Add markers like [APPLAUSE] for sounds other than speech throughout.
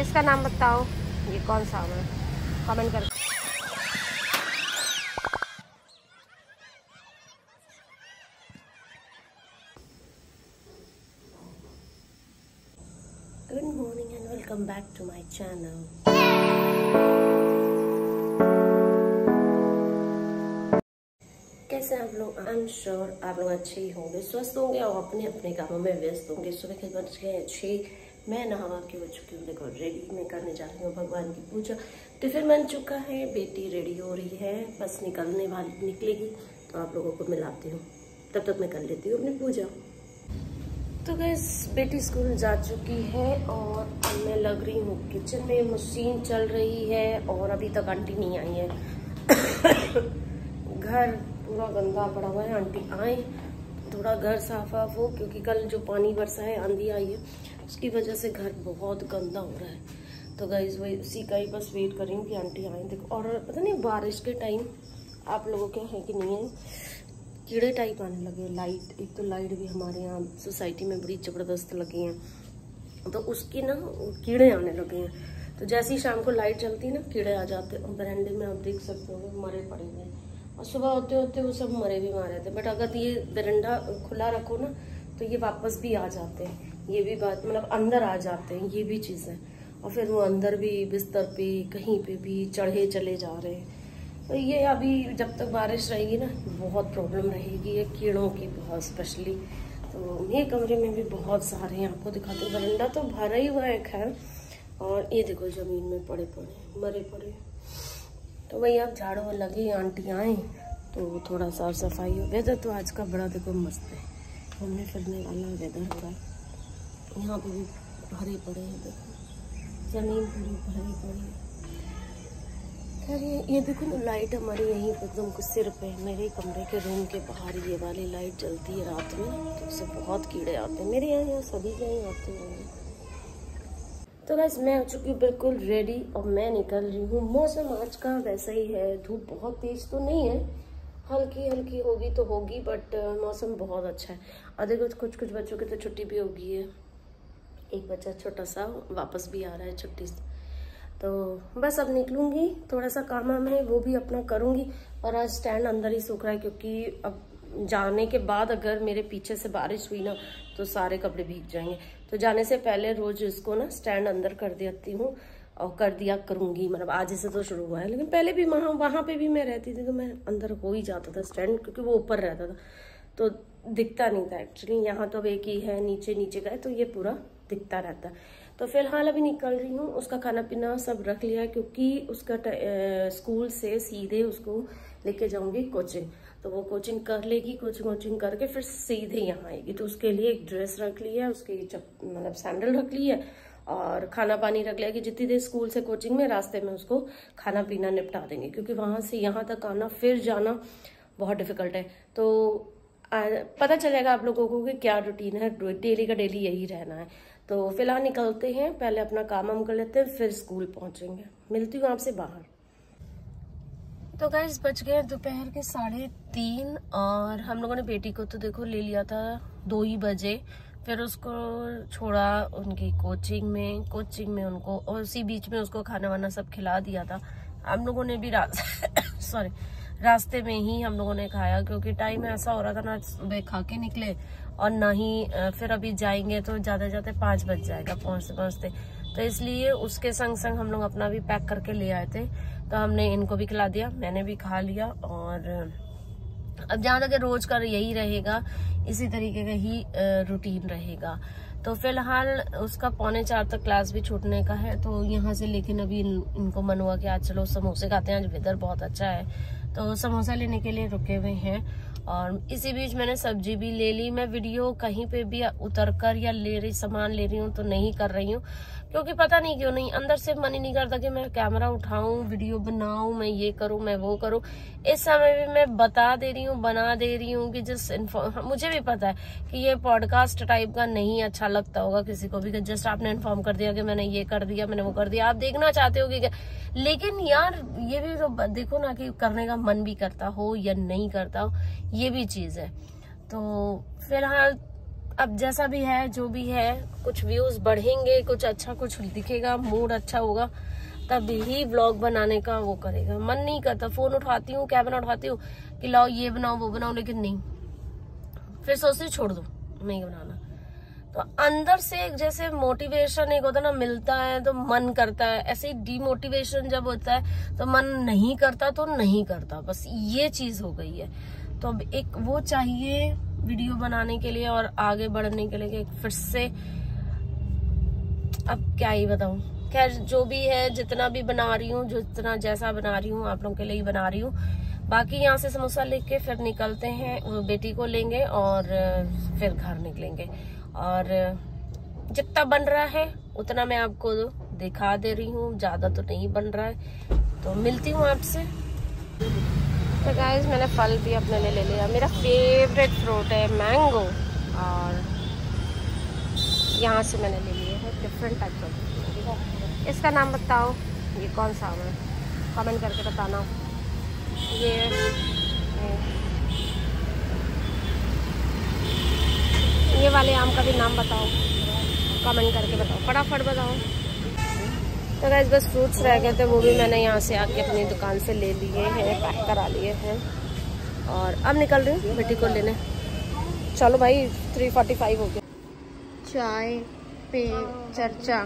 इसका नाम बताओ, ये कौन सा आम है? कमेंट कर। Good morning and welcome back to my channel कैसे आप लोग? आई एम श्योर आप लोग अच्छे ही होंगे, स्वस्थ होंगे और अपने अपने कामों में व्यस्त होंगे। सुबह के बज गए छः मैं नहा के हो चुकी हूँ। देखो रेडी मैं करने जा रही हूँ, भगवान की पूजा। टिफ़िन बन चुका है, बेटी रेडी हो रही है, बस निकलने वाली निकलेगी। तो आप लोगों को मिलाती हूँ। तब तक मैं कर लेती हूँ अपनी पूजा। तो गैस बेटी स्कूल जा चुकी है और अब मैं लग रही हूँ किचन में। मशीन चल रही है और अभी तक आंटी नहीं आई है। [COUGHS] घर पूरा गंदा पड़ा हुआ है। आंटी आए, थोड़ा घर साफ़ वाफ हो, क्योंकि कल जो पानी बरसा है, आंधी आई है। उसकी वजह से घर बहुत गंदा हो रहा है। तो गाइज़ वही उसी का ही बस वेट कर कि आंटी आए देखो, और पता नहीं, बारिश के टाइम आप लोगों के हैं कि नहीं है? कीड़े टाइप आने लगे लाइट एक तो लाइट भी हमारे यहाँ सोसाइटी में बड़ी ज़बरदस्त लगी है। तो उसकी ना कीड़े आने लगे हैं। तो जैसे ही शाम को लाइट चलती है ना, कीड़े आ जाते हैं। बरंडे में आप देख सकते हो मरे पड़े हुए और सुबह होते होते वो सब मरे भी मारे थे बट अगर ये बरंडा खुला रखो ना तो ये वापस भी आ जाते हैं। ये भी बात मतलब अंदर आ जाते हैं, ये भी चीज़। है और फिर वो अंदर भी, बिस्तर पे, कहीं पे भी चढ़े चले जा रहे हैं। तो ये अभी जब तक बारिश रहेगी ना, बहुत प्रॉब्लम रहेगी ये कीड़ों की बहुत स्पेशली तो ये कमरे में भी बहुत सारे हैं, आपको दिखाते हैं। बरंडा तो भरा ही हुआ है। खैर और ये देखो ज़मीन में पड़े पड़े, मरे पड़े। तो वही अब झाड़ू लगे आंटी आए तो थोड़ा साफ़ सफ़ाई हो वेदर तो आज का बड़ा देखो मस्त है। घूमने फिरने वाला वेदर हो रहा है। यहाँ पे भी भरे पड़े हैं, देखो। ज़मीन पूरी भरी पड़ी है। खैर, ये ये देखो ना लाइट हमारी यहीं पर एकदम सिर पे मेरे कमरे के रूम के बाहर ये वाली लाइट जलती है रात में तो उससे बहुत कीड़े आते हैं। मेरे यहाँ यहाँ सभी यहाँ आते होंगे तो बस मैं हो चुकी हूँ बिल्कुल रेडी और मैं निकल रही हूँ। मौसम आज का वैसा ही है, धूप बहुत तेज तो नहीं है हल्की हल्की होगी तो होगी बट मौसम बहुत अच्छा है। और देखो कुछ कुछ बच्चों की तो छुट्टी भी होगी है। एक बच्चा छोटा सा वापस भी आ रहा है छुट्टी से। तो बस अब निकलूँगी थोड़ा सा काम वाम है, वो भी अपना करूँगी। और आज स्टैंड अंदर ही सूख रहा है, क्योंकि अब जाने के बाद अगर मेरे पीछे से बारिश हुई ना तो सारे कपड़े भीग जाएँगे। तो जाने से पहले रोज इसको ना स्टैंड अंदर कर देती हूँ। और कर दिया करूँगी मतलब आज से तो शुरू हुआ है। लेकिन पहले भी वहाँ वहाँ पे भी मैं रहती थी तो मैं अंदर हो ही जाता था स्टैंड क्योंकि वो ऊपर रहता था। तो दिखता नहीं था एक्चुअली यहाँ तो अब एक ही है, नीचे नीचे का तो ये पूरा दिखता रहता है। तो फ़िलहाल अभी निकल रही हूँ, उसका खाना पीना सब रख लिया, क्योंकि उसका स्कूल से सीधे उसको लेके जाऊँगी कोचिंग। तो वो कोचिंग कर लेगी, कोचिंग कोचिंग करके फिर सीधे यहाँ आएगी। तो उसके लिए एक ड्रेस रख ली है, उसकी मतलब सैंडल रख ली है और खाना पानी रख लिया कि जितनी देर स्कूल से कोचिंग में रास्ते में उसको खाना पीना निपटा देंगे क्योंकि वहाँ से यहाँ तक आना फिर जाना बहुत डिफ़िकल्ट है। तो आ, पता चलेगा आप लोगों को कि क्या रूटीन है डेली का डेली यही रहना है। तो फ़िलहाल निकलते हैं पहले अपना काम वाम कर लेते हैं फिर स्कूल पहुँचेंगे। मिलती हूँ आपसे बाहर। तो गाइस बच गए दोपहर के साढ़े तीन और हम लोगों ने बेटी को तो देखो ले लिया था दो ही बजे। फिर उसको छोड़ा उनकी कोचिंग में कोचिंग में उनको, और उसी बीच में उसको खाना वाना सब खिला दिया था। हम लोगों ने भी सॉरी [COUGHS] रास्ते में ही हम लोगों ने खाया, क्योंकि टाइम ऐसा हो रहा था ना, सुबह खा के निकले और ना ही फिर अभी जाएँगे तो ज़्यादा ज़्यादा पाँच बज जाएगा पहुँचते पहुँचते। तो इसलिए उसके संग संग हम लोग अपना भी पैक करके ले आए थे। तो हमने इनको भी खिला दिया, मैंने भी खा लिया और अब जहाँ तक रोज का यही रहेगा इसी तरीके का ही रूटीन रहेगा। तो फ़िलहाल उसका पौने चार तक क्लास भी छूटने का है तो यहाँ से लेकिन अभी इन, इनको मन हुआ कि आज चलो समोसे खाते हैं आज वेदर बहुत अच्छा है। तो समोसा लेने के लिए रुके हुए हैं और इसी बीच मैंने सब्ज़ी भी ले ली। मैं वीडियो कहीं पे भी उतर कर या ले रही सामान ले रही हूँ तो नहीं कर रही हूँ। क्योंकि पता नहीं क्यों नहीं, अंदर से मन ही नहीं करता कि मैं कैमरा उठाऊं वीडियो बनाऊँ, मैं ये करूँ, मैं वो करूँ। इस समय भी मैं बता दे रही हूँ, बना दे रही हूँ कि जिस मुझे भी पता है कि ये पॉडकास्ट टाइप का नहीं अच्छा लगता होगा किसी को भी जस्ट आपने इन्फॉर्म कर दिया कि मैंने ये कर दिया, मैंने वो कर दिया। आप देखना चाहते हो कि लेकिन यार, ये भी तो देखो ना कि करने का मन भी करता हो या नहीं करता हो, ये भी चीज़ है। तो फ़िलहाल अब जैसा भी है, जो भी है, कुछ व्यूज़ बढ़ेंगे, कुछ अच्छा कुछ दिखेगा मूड अच्छा होगा तब ही ब्लॉग बनाने का वो करेगा। मन नहीं करता फ़ोन उठाती हूँ कैमरा उठाती हूँ कि लाओ ये बनाओ, वो बनाओ, लेकिन नहीं। फिर सोचती छोड़ दो, नहीं बनाना। तो अंदर से एक जैसे मोटिवेशन एक होता ना, मिलता है तो मन करता है। ऐसे ही डीमोटिवेशन जब होता है तो मन नहीं करता तो नहीं करता। बस ये चीज़ हो गई है। तो अब एक वो चाहिए वीडियो बनाने के लिए और आगे बढ़ने के लिए फिर से अब क्या ही बताऊँ। खैर, जो भी है, जितना भी बना रही हूँ, जितना जैसा बना रही हूँ, आप लोगों के लिए ही बना रही हूँ। बाकी यहाँ से समोसा लेके फिर निकलते हैं, वो बेटी को लेंगे और फिर घर निकलेंगे। और जितना बन रहा है, उतना मैं आपको दिखा दे रही हूँ, ज़्यादा तो नहीं बन रहा है। तो मिलती हूँ आपसे। तो गाइज़ मैंने फल भी अपने लिए ले लिया। मेरा फेवरेट फ्रूट है मैंगो और यहाँ से मैंने ले लिए है डिफरेंट टाइप ऑफ़ इसका नाम बताओ, ये कौन सा है कमेंट करके बताना। ये ये वाले आम का भी नाम बताओ। कमेंट करके बताओ। फटाफट बताओ। तो गैस बस फ्रूट्स रह गए थे वो भी मैंने यहाँ से आके अपनी दुकान से ले लिए हैं पैक करा लिए हैं। और अब निकल रही हूँ बेटी को लेने। चलो भाई थ्री फोर्टी फाइव हो गया। चाय पे चर्चा।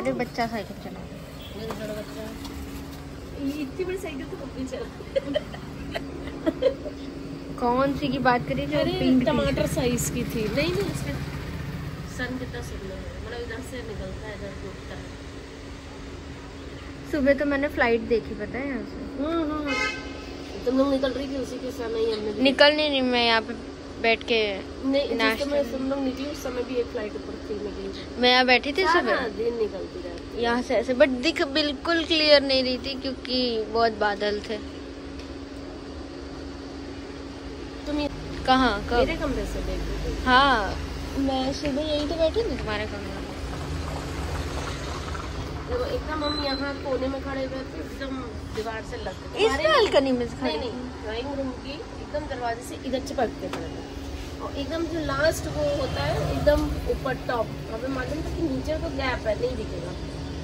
अरे बच्चा साइकिल चला। इतनी बड़ी साइकिल तो चला कौन सी की बात करी जो पिंक टमाटर साइज़ की थी। नहीं नहीं इसमें सन कितना सुंदर है। से निकलता है इधर डूबता है सुबह तो मैंने फ़्लाइट देखी पता है यहाँ से? हम्म, हम्म। तुम लोग निकल रही थी उसी के समय ही हमने निकल नहीं नहीं मैं यहाँ पे बैठ के नहीं तुम लोग निकली उस समय भी एक फ़्लाइट ऊपर थी निकली मैं यहाँ बैठी थी सुबह? दिन निकलती यहाँ से ऐसे बट दिख बिल्कुल क्लियर नहीं रही थी क्योंकि बहुत बादल थे। तुम कहाँ? कब? मेरे कमरे से देख रही थी। हाँ मैं सुबह यही तो बैठी थी तुम्हारे कमरे में। देखो एकदम हम यहाँ कोने में खड़े हुए थे एकदम दीवार से लग के। इस बालकनी में नहीं नहीं ड्राइंग रूम की एकदम दरवाजे से इधर चिपक के खड़े थे और एकदम जो लास्ट वो होता है एकदम ऊपर टॉप हमें मालूम था कि नीचे तो गैप है नहीं दिखेगा।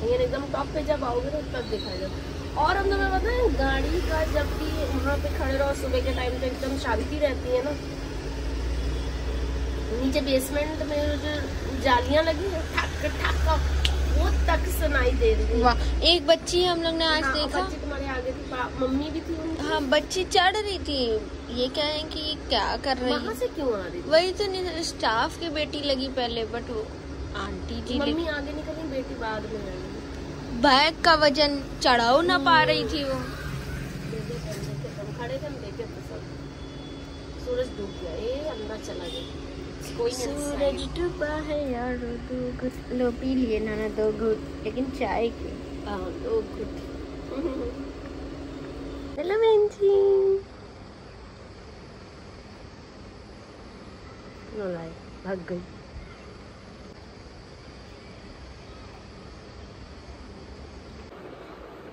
लेकिन एकदम टॉप पे जब आओगे तो तब दिखाएगा और हम तुम्हें पता है गाड़ी का जब भी वहाँ पे खड़े रहो सुबह के टाइम तो एकदम शांति रहती है ना। नीचे बेसमेंट में जो जालियाँ लगी है ठक ठक। वो तक सुनाई दे रही वाह एक बच्ची हम लोग ने आज हाँ, देखा। बच्ची तुम्हारे आगे थी मम्मी भी थी उनकी। हाँ बच्ची चढ़ रही थी। ये क्या है कि ये क्या कर रही वहाँ है? से क्यों आ रही वही तो नहीं स्टाफ की बेटी लगी पहले बट वो आंटी जी मम्मी आगे निकली बेटी बाद में बैग का वज़न चढ़ाओ ना पा रही थी वो। खड़े थे हम देखे सूरज डूब गया। ए अंदर चला गया। कोई सूरज डूबा है यार दो घुट। लो पी लिए नाना दो घुट लेकिन चाय के। दो घुट। हेलो बहन जी भाग गई।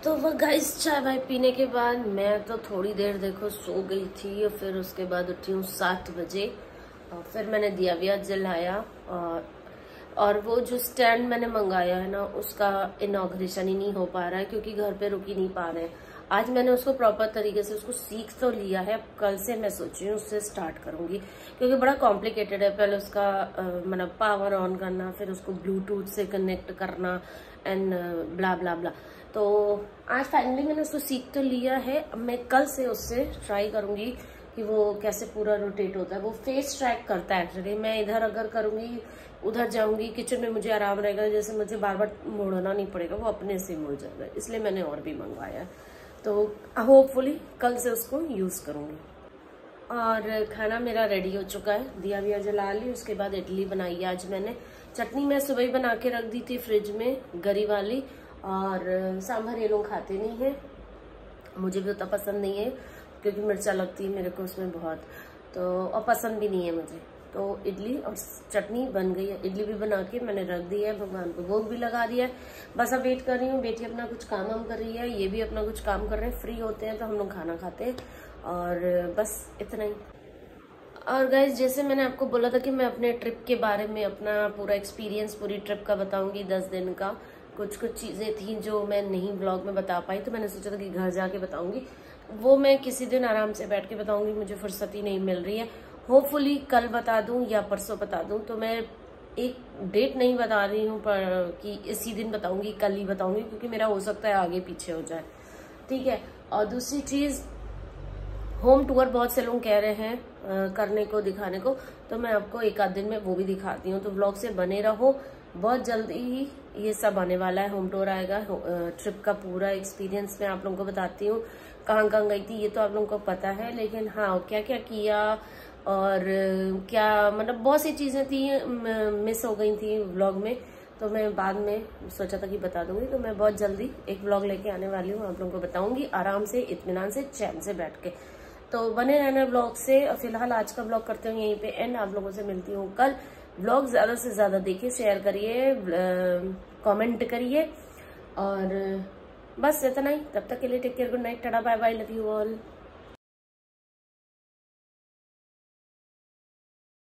तो वह गाइस चाय वाय पीने के बाद मैं तो थोड़ी देर देखो सो गई थी और फिर उसके बाद उठी हूँ सात बजे। फिर मैंने दिया विया जलाया, और और वो जो स्टैंड मैंने मंगाया है ना, उसका इनाग्रेशन ही नहीं हो पा रहा है, क्योंकि घर पे रुक ही नहीं पा रहे हैं। आज मैंने उसको प्रॉपर तरीके से उसको सीख तो लिया है, अब कल से मैं सोच रही हूँ उससे स्टार्ट करूँगी, क्योंकि बड़ा कॉम्प्लिकेटेड है पहले उसका मतलब पावर ऑन करना, फिर उसको ब्लूटूथ से कनेक्ट करना एंड ब्ला ब्ला ब्ला तो आज फाइनली मैंने उसको सीख तो लिया है, अब मैं कल से उससे ट्राई करूँगी कि वो कैसे पूरा रोटेट होता है। वो फेस ट्रैक करता है एक्चुअली मैं इधर अगर करूँगी, उधर जाऊँगी किचन में मुझे आराम रहेगा, जैसे मुझे बार बार मोड़ना नहीं पड़ेगा, वो अपने से मुड़ जाएगा इसलिए मैंने और भी मंगवाया तो होपफुली कल से उसको यूज़ करूँगी। और खाना मेरा रेडी हो चुका है। दिया विया जला ली उसके बाद इडली बनाई आज मैंने। चटनी मैं सुबह ही बना के रख दी थी फ्रिज में गरी वाली। और, सांभर ये लोग खाते नहीं है। मुझे भी उतना पसंद नहीं है। क्योंकि मिर्चा लगती है मेरे को उसमें बहुत तो और पसंद भी नहीं है मुझे। तो इडली और चटनी बन गई है। इडली भी बना के मैंने रख दी है, भगवान को भोग भी लगा दिया है। बस अब वेट कर रही हूँ, बेटी अपना कुछ काम वाम कर रही है, ये भी अपना कुछ काम कर रहे हैं फ्री होते हैं तो हम लोग खाना खाते हैं। और बस इतना ही। और गाइज़ जैसे मैंने आपको बोला था कि मैं अपने ट्रिप के बारे में अपना पूरा एक्सपीरियंस पूरी ट्रिप का बताऊँगी दस दिन का। कुछ कुछ चीज़ें थी जो मैं नहीं ब्लॉग में बता पाई तो मैंने सोचा था कि घर जाके बताऊँगी। वो मैं किसी दिन आराम से बैठ के बताऊँगी, मुझे फुर्सत ही नहीं मिल रही है। होपफुली कल बता दूँ या परसों बता दूँ तो मैं एक डेट नहीं बता रही हूँ, पर कि इसी दिन बताऊँगी, कल ही बताऊँगी, क्योंकि मेरा हो सकता है आगे पीछे हो जाए। ठीक है? और दूसरी चीज़ होम टूर बहुत से लोग कह रहे हैं करने को, दिखाने को तो मैं आपको एक आध दिन में वो भी दिखाती हूँ। तो ब्लॉग से बने रहो बहुत जल्दी ही ये सब आने वाला है। होम टूर आएगा ट्रिप का पूरा एक्सपीरियंस मैं आप लोगों को बताती हूँ। कहाँ कहाँ गई थी ये तो आप लोगों को पता है, लेकिन हाँ क्या क्या किया और क्या मतलब बहुत सी चीज़ें थी मिस हो गई थी व्लॉग में। तो मैं बाद में सोचा था कि बता दूँगी तो मैं बहुत जल्दी एक व्लॉग लेके आने वाली हूँ, आप लोगों को बताऊँगी आराम से, इत्मीनान से, चैन से बैठ के। तो बने रहना ब्लॉग से फ़िलहाल आज का ब्लॉग करते हुए यहीं पे एंड आप लोगों से मिलती हूँ कल। ब्लॉग ज़्यादा से ज़्यादा देखिए शेयर करिए कमेंट करिए। और, बस इतना ही। तब तक के लिए take care good night tata bye bye love you all